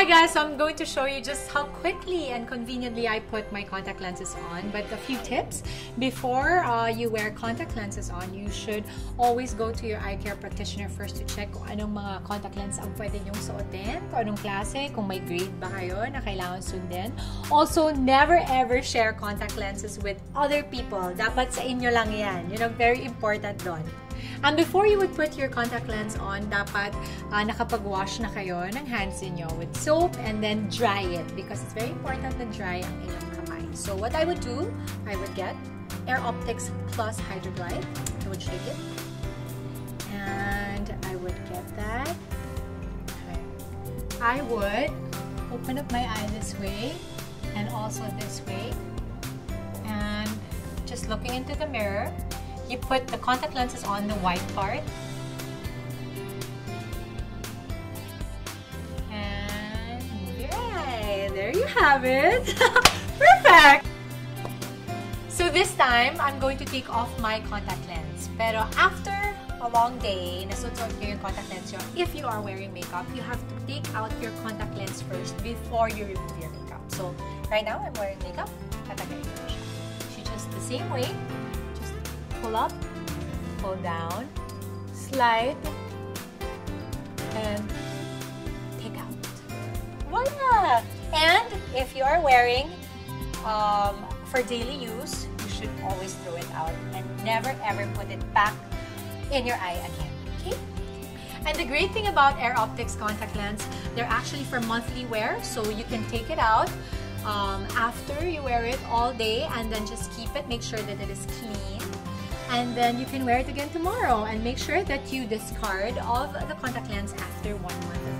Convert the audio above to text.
yeah, so I'm going to show you just how quickly and conveniently I put my contact lenses on. But a few tips. Before uh, you wear contact lenses on, you should always go to your eye care practitioner first to check kung anong mga contact lens ang pwede nyong suotin, kung anong klase, kung may grade ba kayo na kailangan sundin. Also, never ever share contact lenses with other people. Dapat sa inyo lang yan. Yun ang very important doon. And before you would put your contact lens on, dapat uh, nakapag-wash na kayo ng hands niyo with soap and then dry it because it's very important to dry ang inyong kamay. So what I would do, I would get Air Optics Plus Hydro Glide. I would shake it. And I would get that. Okay. I would open up my eye this way and also this way. And just looking into the mirror, you put the contact lenses on the white part. And! There you have it! Perfect! So this time, I'm going to take off my contact lens. Pero after a long day, nasuot nyo yung contact lens nyo, if you are wearing makeup, you have to take out your contact lens first before you remove your makeup. So right now, I'm wearing makeup. Tatagayin ko siya. So just the same way, pull up, pull down, slide, and take out. Voila! And if you are wearing um, for daily use, you should always throw it out and never ever put it back in your eye again. Okay? And the great thing about Air Optix contact lens, they're actually for monthly wear, so you can take it out um, after you wear it all day and then just keep it, make sure that it is clean and then you can wear it again tomorrow. And make sure that you discard all the contact lens after one month